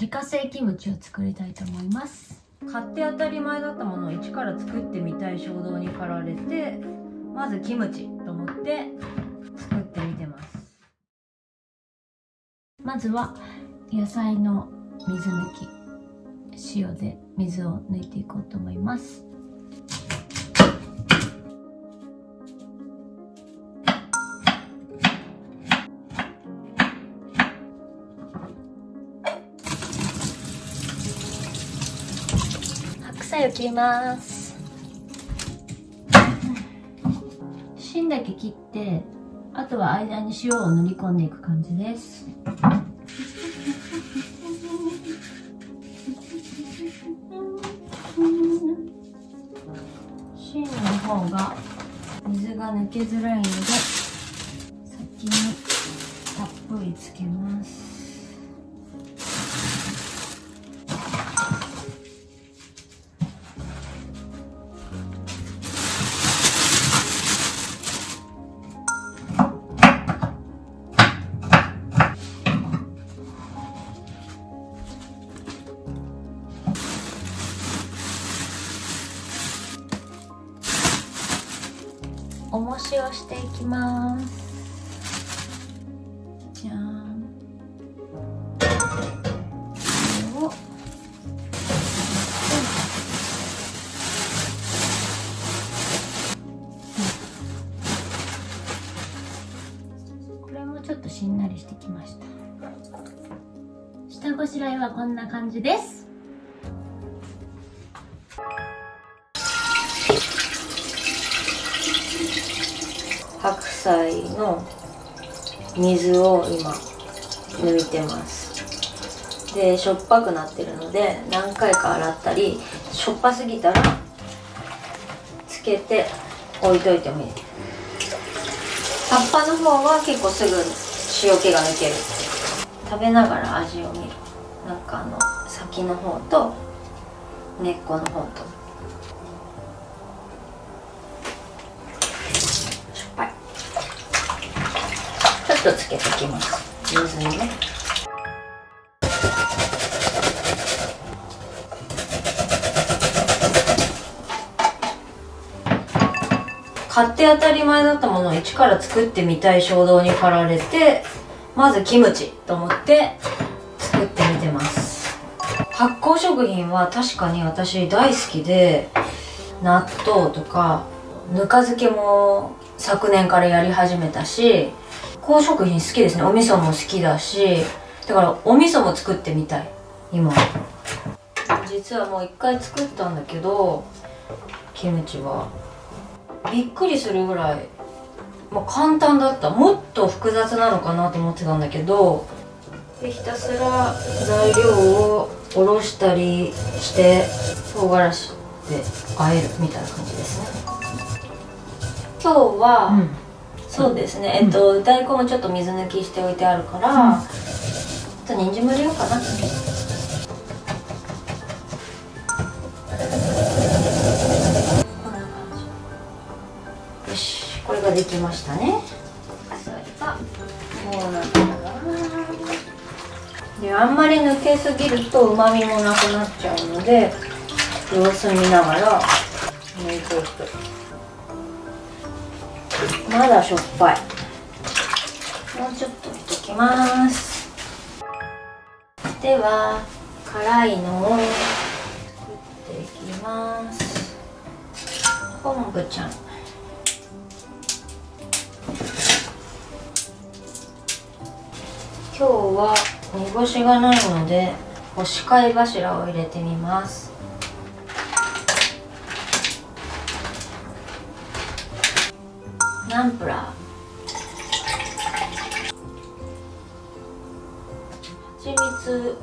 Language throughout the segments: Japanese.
自家製キムチを作りたいと思います。買って当たり前だったものを一から作ってみたい衝動に駆られてまずキムチと思って作ってみてます。まずは野菜の水抜き塩で水を抜いていこうと思います菜を切ります。芯だけ切ってあとは間に塩を塗り込んでいく感じです。芯の方が水が抜けづらいので先にたっぷりつけます。していきます。じゃーん。これをこれもちょっとしんなりしてきました。下ごしらえはこんな感じです。菜の水を今抜いてます。でしょっぱくなってるので何回か洗ったりしょっぱすぎたらつけて置いといてもいい。葉っぱの方は結構すぐ塩気が抜ける。食べながら味を見る。なんかあの先の方と根っこの方としょっぱいちょっとつけてきます。水にね買って当たり前だったものを一から作ってみたい衝動に駆られてまずキムチと思って作ってみてます。発酵食品は確かに私大好きで納豆とかぬか漬けも昨年からやり始めたし高食品好きですね。お味噌も好きだしだからお味噌も作ってみたい。今。実はもう一回作ったんだけどキムチは。びっくりするぐらい、まあ、簡単だった。もっと複雑なのかなと思ってたんだけどでひたすら材料をおろしたりして唐辛子で和えるみたいな感じですね。今日は、うんそうですね、えっと、大根もちょっと水抜きしておいてあるから、あと人参も入れようかな。こんな感じ。よし、これができましたね。それが、もうなんだな。で、あんまり抜けすぎると旨味もなくなっちゃうので、様子見ながら抜いていく。まだしょっぱい。もうちょっと入れときます。では辛いのを作っていきます。昆布ちゃん。今日は煮干しがないので干し貝柱を入れてみます。ナンプラー。はちみつ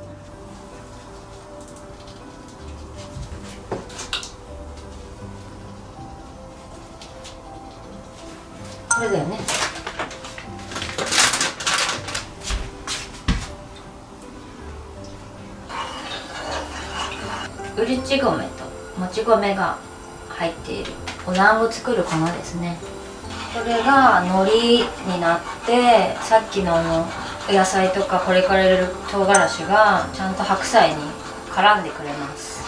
これだよね。うりち米ともち米が入っている。お団子を作る粉ですね。これが海苔になってさっきのあの野菜とかこれから入れる唐辛子がちゃんと白菜に絡んでくれます。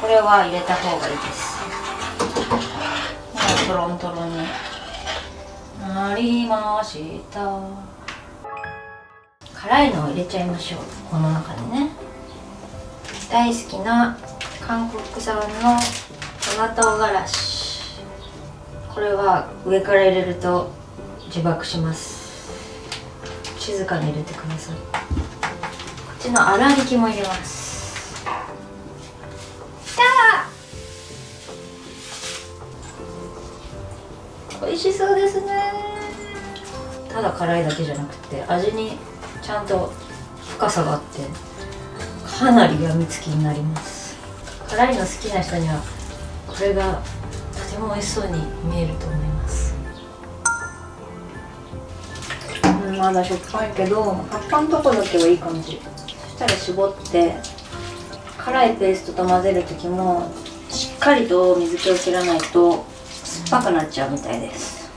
これは入れた方がいいです。もうトロントロンに。なりました。辛いのを入れちゃいましょう。この中にね。大好きな韓国産の粉唐辛子。これは上から入れると自爆します。静かに入れてください。こっちの粗挽きも入れます。きた美味しそうですね。ただ辛いだけじゃなくて味にちゃんと深さがあってかなりやみつきになります。辛いの好きな人にはこれがても美味しそうに見えると思います。うんまだしょっぱいけど葉っぱのとこだけはいい感じ。そしたら絞って辛いペーストと混ぜる時もしっかりと水気を切らないと酸っぱくなっちゃうみたいです。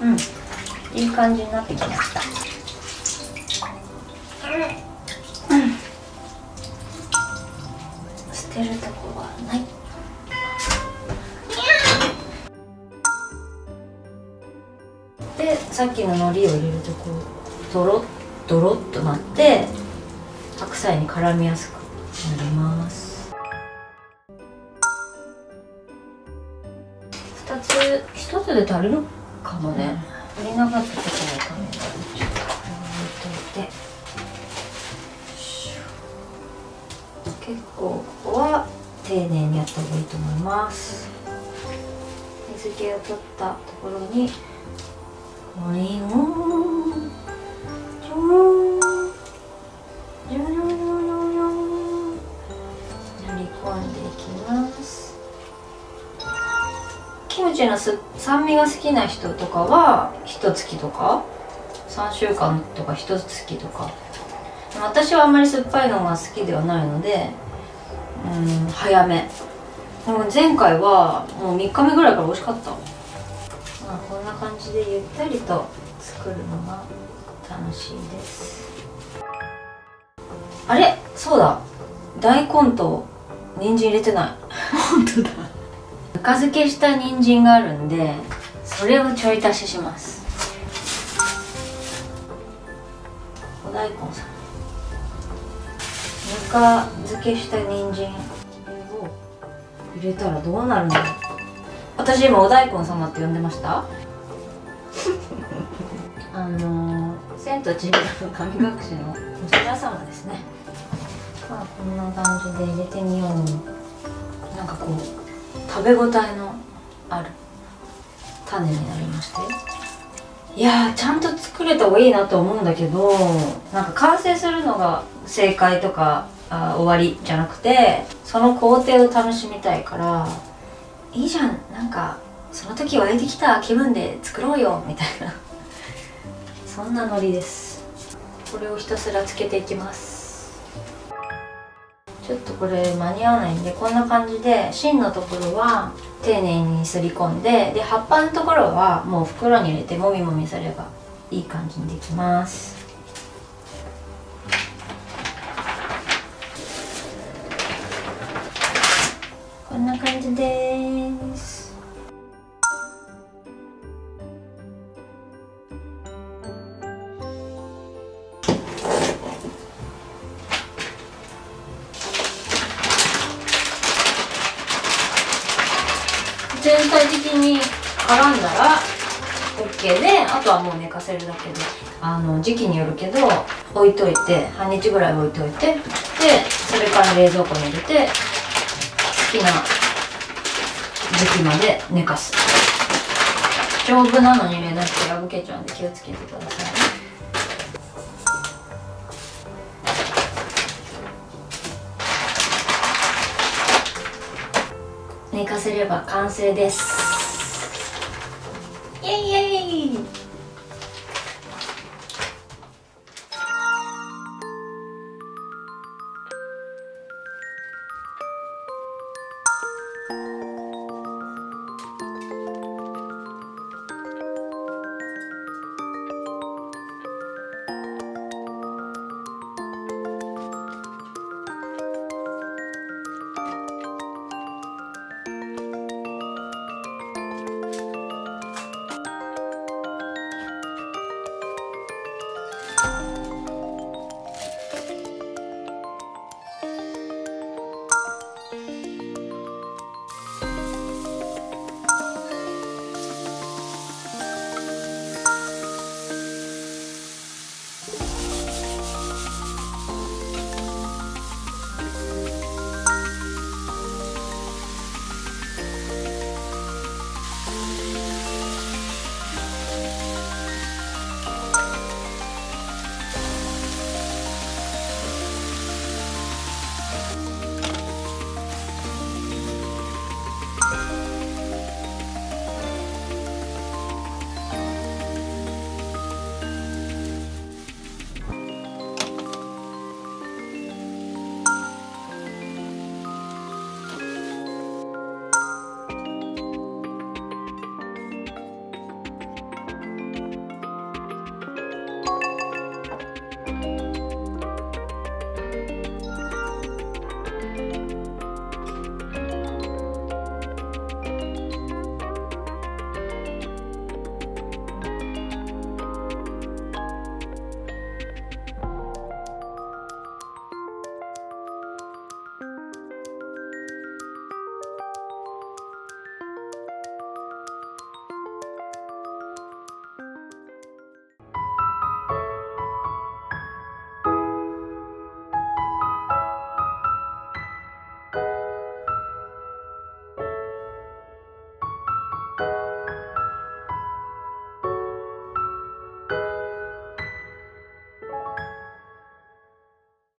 うんいい感じになってきました捨てるとこはない。でさっきの海苔を入れるとこうドロッドロッとなって白菜に絡みやすくなります。2つ1つで足りるかもね。足りなかったところをために。ちょっとこれを置いといて結構ここは丁寧にやった方がいいと思います。水気を取ったところにこれをジョーンジョジョジョジョジョ練り込んでいきますキムチの酸味が好きな人とかは一月とか3週間とか一月とか私はあんまり酸っぱいのが好きではないのでうん早め。でも前回はもう3日目ぐらいから美味しかった。まあこんな感じでゆったりと作るのが楽しいです。あれ？そうだ。大根と人参入れてない。本当だ。ぬか漬けした人参があるんでそれをちょい足しします。お大根さんぬか漬けした人参を入れたらどうなるんだろう私今お大根様って呼んでました？あのー「千と千尋の神隠し」のおじら様ですね。まあこんな感じで入れてみよう。なんかこう食べ応えのある種になりまして。いやーちゃんと作れた方がいいなと思うんだけどなんか完成するのが正解とかあ終わりじゃなくてその工程を楽しみたいからいいじゃんなんかその時湧いてきた気分で作ろうよみたいな。そんなノリです。これをひたすらつけていきます。ちょっとこれ間に合わないんでこんな感じで芯のところは丁寧にすり込んでで葉っぱのところはもう袋に入れてもみもみすればいい感じにできます。絡んだら OK であとはもう寝かせるだけで。あの時期によるけど置いといて半日ぐらい置いといて。でそれから冷蔵庫に入れて好きな時期まで寝かす。丈夫なのに入れないと破けちゃうんで気をつけてくださいね。寝かせれば完成です。Yay, yay.